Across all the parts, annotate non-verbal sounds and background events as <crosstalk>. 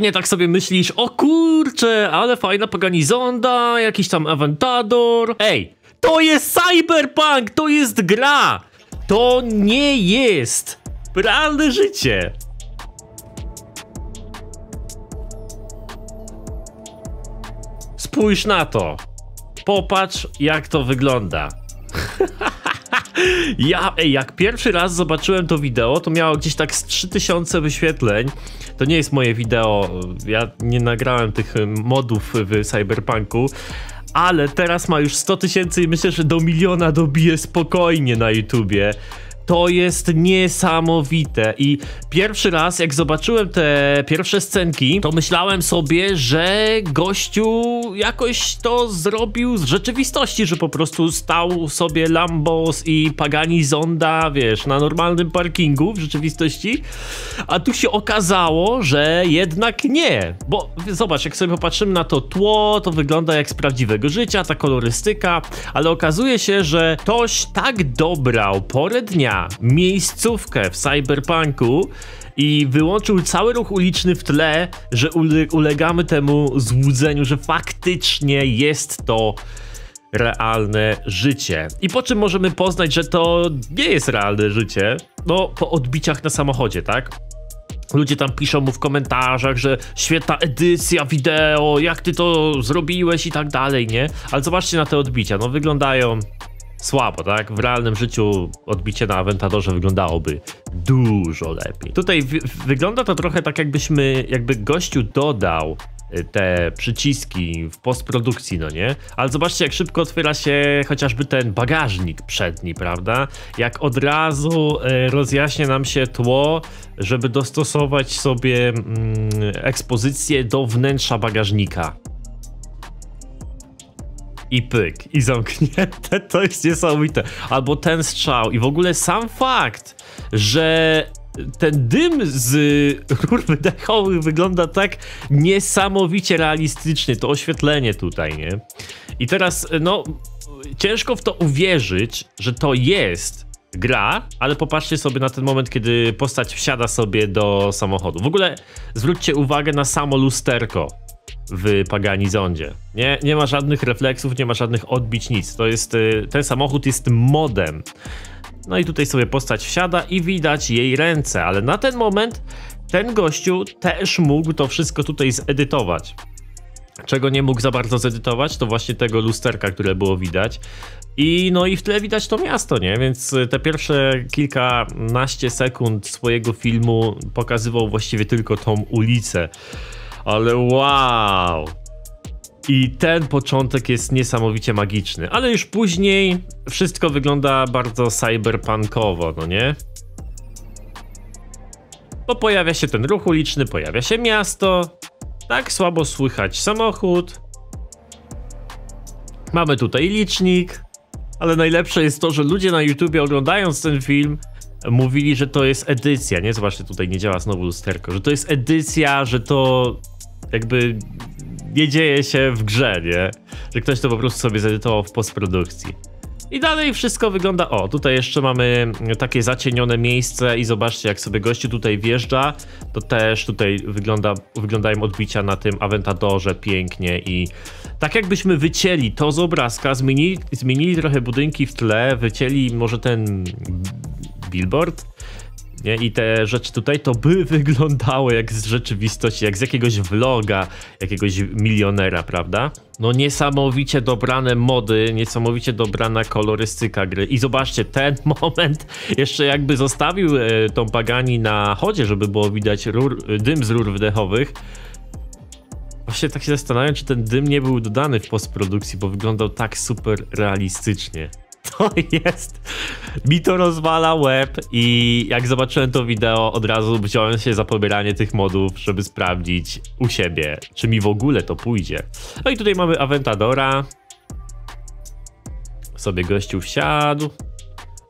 pewnie tak sobie myślisz, o kurcze, ale fajna Paganizonda, jakiś tam Aventador. Ej, to jest Cyberpunk, to jest gra! To nie jest realne życie. Spójrz na to. Popatrz, jak to wygląda. <laughs> ja, ej, jak pierwszy raz zobaczyłem to wideo, to miało gdzieś tak z 3000 wyświetleń. To nie jest moje wideo, ja nie nagrałem tych modów w Cyberpunku, ale teraz ma już 100 tysięcy i myślę, że do miliona dobije spokojnie na YouTubie. To jest niesamowite. I pierwszy raz jak zobaczyłem te pierwsze scenki, to myślałem sobie, że gościu jakoś to zrobił z rzeczywistości, że po prostu stał sobie Lambos i Pagani Zonda, wiesz, na normalnym parkingu w rzeczywistości, a tu się okazało, że jednak nie, bo zobacz, jak sobie popatrzymy na to tło, to wygląda jak z prawdziwego życia, ta kolorystyka, ale okazuje się, że ktoś tak dobrał porę dnia miejscówkę w cyberpunku i wyłączył cały ruch uliczny w tle, że ule ulegamy temu złudzeniu, że faktycznie jest to realne życie. I po czym możemy poznać, że to nie jest realne życie? No, po odbiciach na samochodzie, tak? Ludzie tam piszą mu w komentarzach, że świetna edycja wideo, jak ty to zrobiłeś i tak dalej, nie? Ale zobaczcie na te odbicia, no wyglądają słabo, tak? W realnym życiu odbicie na Aventadorze wyglądałoby dużo lepiej. Tutaj wygląda to trochę tak, jakbyśmy, jakby gościu dodał y, te przyciski w postprodukcji, no nie? Ale zobaczcie, jak szybko otwiera się chociażby ten bagażnik przedni, prawda? Jak od razu y, rozjaśnia nam się tło, żeby dostosować sobie mm, ekspozycję do wnętrza bagażnika i pyk, i zamknięte, <laughs> to jest niesamowite. Albo ten strzał i w ogóle sam fakt, że ten dym z <laughs> rur wydechowych wygląda tak niesamowicie realistycznie, to oświetlenie tutaj, nie? I teraz, no, ciężko w to uwierzyć, że to jest gra, ale popatrzcie sobie na ten moment, kiedy postać wsiada sobie do samochodu. W ogóle zwróćcie uwagę na samo lusterko w Paganizondzie. Nie, nie ma żadnych refleksów, nie ma żadnych odbić, nic. To jest, y, ten samochód jest modem. No i tutaj sobie postać wsiada i widać jej ręce, ale na ten moment ten gościu też mógł to wszystko tutaj zedytować. Czego nie mógł za bardzo zedytować, to właśnie tego lusterka, które było widać. I no i w tle widać to miasto, nie? Więc te pierwsze kilkanaście sekund swojego filmu pokazywał właściwie tylko tą ulicę. Ale wow! I ten początek jest niesamowicie magiczny, ale już później wszystko wygląda bardzo cyberpunkowo, no nie? Bo pojawia się ten ruch uliczny, pojawia się miasto, tak słabo słychać samochód. Mamy tutaj licznik, ale najlepsze jest to, że ludzie na YouTubie oglądając ten film mówili, że to jest edycja, nie? Zobaczcie, tutaj nie działa znowu lusterko, że to jest edycja, że to jakby nie dzieje się w grze, nie? Że ktoś to po prostu sobie zedytował w postprodukcji. I dalej wszystko wygląda. O, tutaj jeszcze mamy takie zacienione miejsce i zobaczcie, jak sobie gościu tutaj wjeżdża, to też tutaj wygląda, wyglądają odbicia na tym Aventadorze pięknie i tak jakbyśmy wycięli to z obrazka, zmienili, zmienili trochę budynki w tle, wycięli może ten billboard nie? I te rzeczy tutaj to by <laughs> wyglądały jak z rzeczywistości, jak z jakiegoś vloga, jakiegoś milionera, prawda? No niesamowicie dobrane mody, niesamowicie dobrana kolorystyka gry. I zobaczcie, ten <laughs> moment jeszcze jakby zostawił e, tą Pagani na chodzie, żeby było widać rur, dym z rur wdechowych. Właśnie tak się zastanawiam, czy ten dym nie był dodany w postprodukcji, bo wyglądał tak super realistycznie. <laughs> Jest. Mi to rozwala web i jak zobaczyłem to wideo, od razu wziąłem się za pobieranie tych modów, żeby sprawdzić u siebie, czy mi w ogóle to pójdzie. No i tutaj mamy Aventadora. Sobie gościu wsiadł.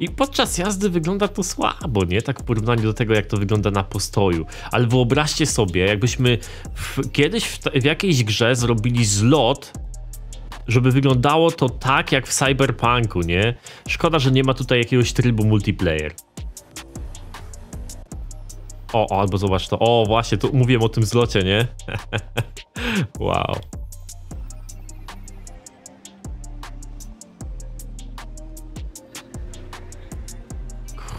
I podczas jazdy wygląda to słabo, nie? Tak w porównaniu do tego, jak to wygląda na postoju. Ale wyobraźcie sobie, jakbyśmy w, kiedyś w, w jakiejś grze zrobili zlot żeby wyglądało to tak jak w Cyberpunku, nie? Szkoda, że nie ma tutaj jakiegoś trybu multiplayer. O, albo zobacz to. O, właśnie, tu mówiłem o tym zlocie, nie? <laughs> wow.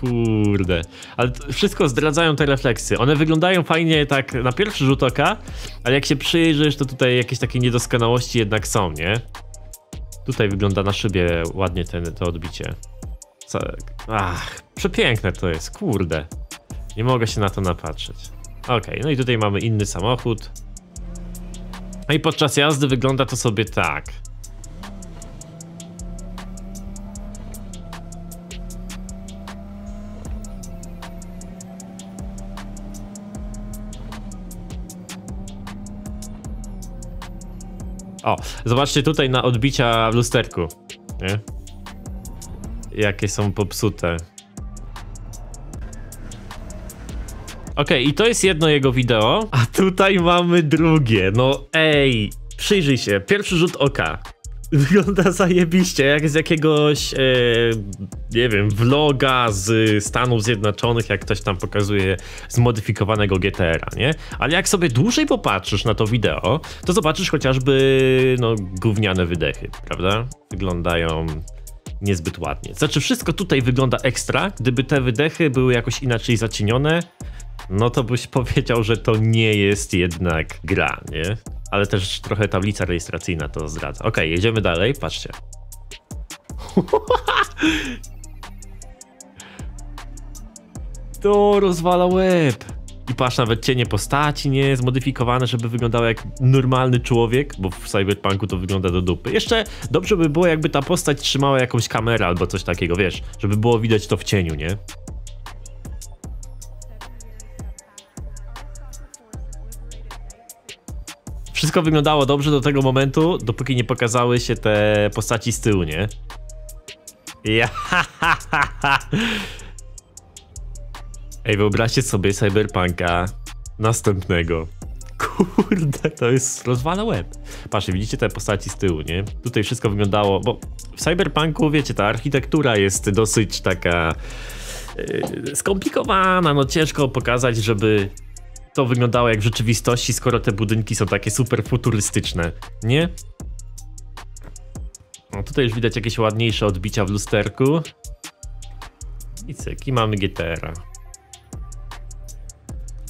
Kurde. Ale wszystko zdradzają te refleksy. One wyglądają fajnie tak na pierwszy rzut oka, ale jak się przyjrzysz, to tutaj jakieś takie niedoskonałości jednak są, nie? Tutaj wygląda na szybie ładnie ten, to odbicie. Co? Ach, przepiękne to jest, kurde. Nie mogę się na to napatrzeć. Ok, no i tutaj mamy inny samochód. No i podczas jazdy wygląda to sobie tak. O, zobaczcie tutaj na odbicia w lusterku. Nie? Jakie są popsute. Okej, i to jest jedno jego wideo, a tutaj mamy drugie. No ej, przyjrzyj się, pierwszy rzut oka. Wygląda zajebiście, jak z jakiegoś, e, nie wiem, vloga z Stanów Zjednoczonych, jak ktoś tam pokazuje zmodyfikowanego GTR-a, nie? Ale jak sobie dłużej popatrzysz na to wideo, to zobaczysz chociażby, no, gówniane wydechy, prawda? Wyglądają niezbyt ładnie. Znaczy, wszystko tutaj wygląda ekstra, gdyby te wydechy były jakoś inaczej zacienione, no to byś powiedział, że to nie jest jednak gra, nie? Ale też trochę tablica rejestracyjna to zdradza. Okej, okay, jedziemy dalej, patrzcie. <laughs> to rozwala łeb. I patrz, nawet cienie postaci nie zmodyfikowane, żeby wyglądało jak normalny człowiek, bo w Cyberpunku to wygląda do dupy. Jeszcze dobrze by było, jakby ta postać trzymała jakąś kamerę albo coś takiego, wiesz, żeby było widać to w cieniu, nie? Wszystko wyglądało dobrze do tego momentu, dopóki nie pokazały się te postaci z tyłu, nie? Ja. <laughs> Ej, wyobraźcie sobie Cyberpunka następnego. Kurde, to jest rozwala łeb. Patrzcie, widzicie te postaci z tyłu, nie? Tutaj wszystko wyglądało, bo w Cyberpunku, wiecie, ta architektura jest dosyć taka yy, skomplikowana, no ciężko pokazać, żeby to wyglądało jak w rzeczywistości, skoro te budynki są takie super futurystyczne, nie? No tutaj już widać jakieś ładniejsze odbicia w lusterku. I cyk, i mamy GTR-a.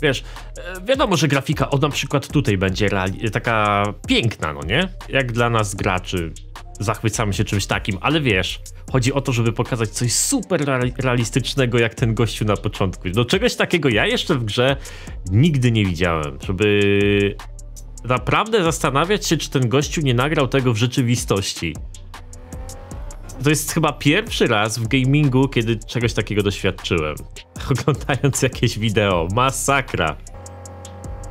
Wiesz, e, wiadomo, że grafika od na przykład tutaj będzie taka piękna, no nie? Jak dla nas graczy zachwycamy się czymś takim, ale wiesz, chodzi o to, żeby pokazać coś super realistycznego, jak ten gościu na początku. Do czegoś takiego ja jeszcze w grze nigdy nie widziałem, żeby naprawdę zastanawiać się, czy ten gościu nie nagrał tego w rzeczywistości. To jest chyba pierwszy raz w gamingu, kiedy czegoś takiego doświadczyłem. <laughs> Oglądając jakieś wideo. Masakra.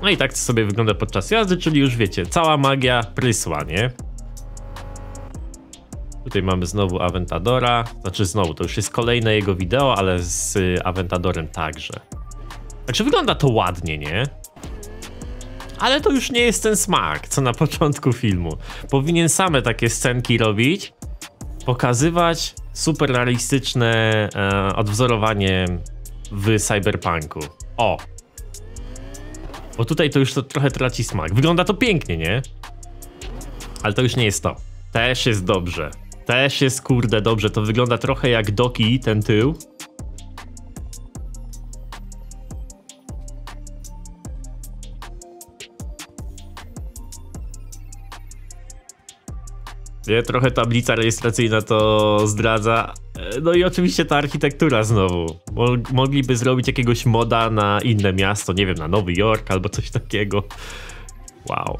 No i tak to sobie wygląda podczas jazdy, czyli już wiecie, cała magia prysła, nie? Tutaj mamy znowu Aventadora, znaczy znowu, to już jest kolejne jego wideo, ale z Aventadorem także. Także wygląda to ładnie, nie? Ale to już nie jest ten smak, co na <laughs> początku filmu. Powinien same takie scenki robić, pokazywać super realistyczne e, odwzorowanie w cyberpunku. O! Bo tutaj to już to trochę traci smak. Wygląda to pięknie, nie? Ale to już nie jest to. Też jest dobrze. Też jest kurde dobrze, to wygląda trochę jak Doki, ten tył. Nie, trochę tablica rejestracyjna to zdradza. No i oczywiście ta architektura znowu. Mogliby zrobić jakiegoś moda na inne miasto, nie wiem, na Nowy Jork albo coś takiego. Wow.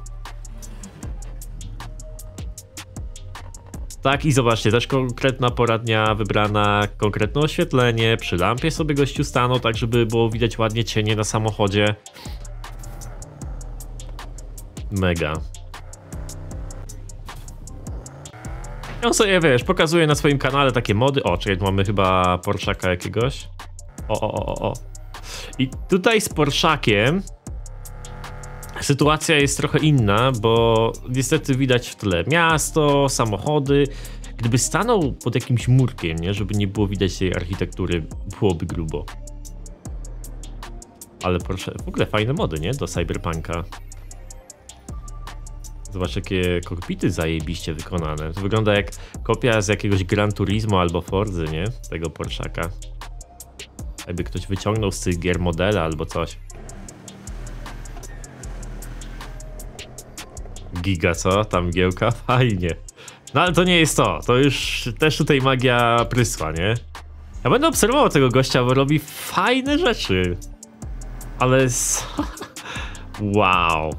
Tak i zobaczcie, też konkretna poradnia wybrana, konkretne oświetlenie, przy lampie sobie gościu stanął, tak żeby było widać ładnie cienie na samochodzie. Mega. On sobie, wiesz, pokazuje na swoim kanale takie mody. O, czekaj, mamy chyba Porszaka jakiegoś. O, o, o, o. I tutaj z Porszakiem Sytuacja jest trochę inna, bo niestety widać w tle miasto, samochody. Gdyby stanął pod jakimś murkiem, nie, żeby nie było widać tej architektury, byłoby grubo. Ale proszę, w ogóle fajne mody, nie? Do Cyberpunka. Zobacz, jakie kokpity zajebiście wykonane. To wygląda jak kopia z jakiegoś Gran Turismo albo Forzy, nie? Tego Porszaka. Jakby ktoś wyciągnął z tych gier modela albo coś. Giga, co? Tam giełka? <laughs> Fajnie. No ale to nie jest to. To już też tutaj magia prysła, nie? Ja będę obserwował tego gościa, bo robi fajne rzeczy. Ale... <laughs> wow.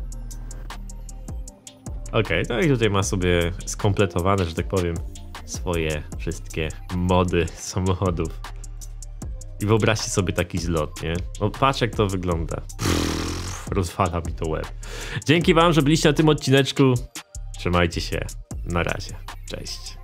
Okej, no i tutaj ma sobie skompletowane, że tak powiem, swoje wszystkie mody samochodów. I wyobraźcie sobie taki zlot, nie? No patrz jak to wygląda. Pff, rozwala mi to łeb. Dzięki wam, że byliście na tym odcineczku. Trzymajcie się. Na razie. Cześć.